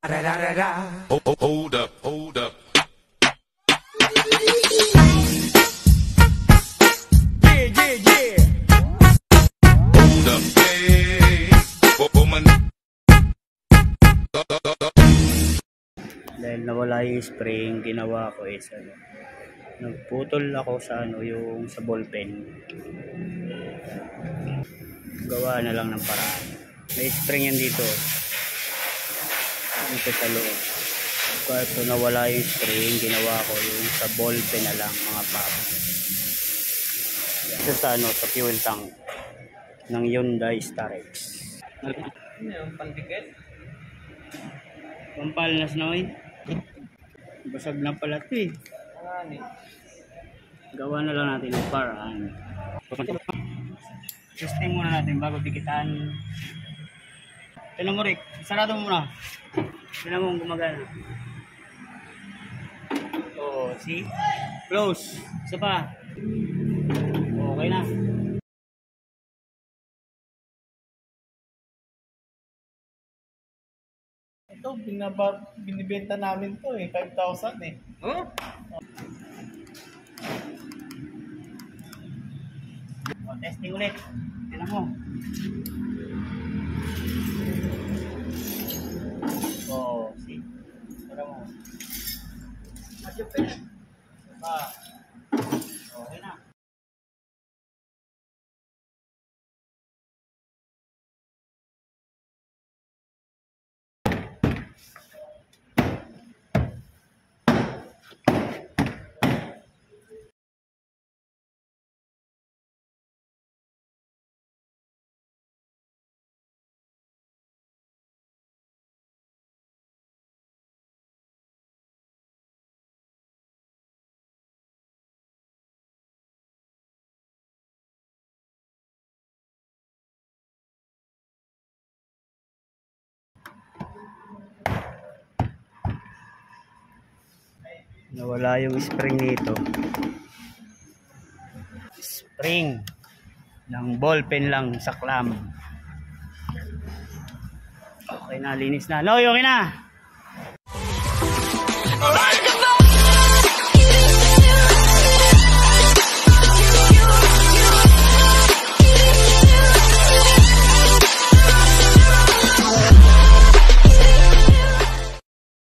Hold, hold, hold up, hold up. Yeah, yeah, yeah. Hold up, dahil nawala yung spring ginawa ko is ano nagputol ako sa ano yung sa ballpen. Gawa na lang ng paraan. May spring yan dito dito sa loob kaya nawala yung spring ginawa ko yung sa ballpen na lang mga pop ito sa ano sa fuel tank ng Hyundai Starex Ano yung pandikit? Pampalnas na oy. Basag na pala ito eh. Gawa na lang natin ng paraan. Testing muna natin bago dikitan. Tignan mo Rick, sarado mo muna. Tignan mo gumagana. Oh, see? Close. Isa pa. Okay na. Ito, binaba, binibenta namin to eh, 5,000 eh. Oh? Oh, testing ulit. Tignan mo. Tignan mo. Pa. Okay na. Nawala yung spring nito. Spring ng ballpen lang sa clam. Okay na, linis na. No, okay na.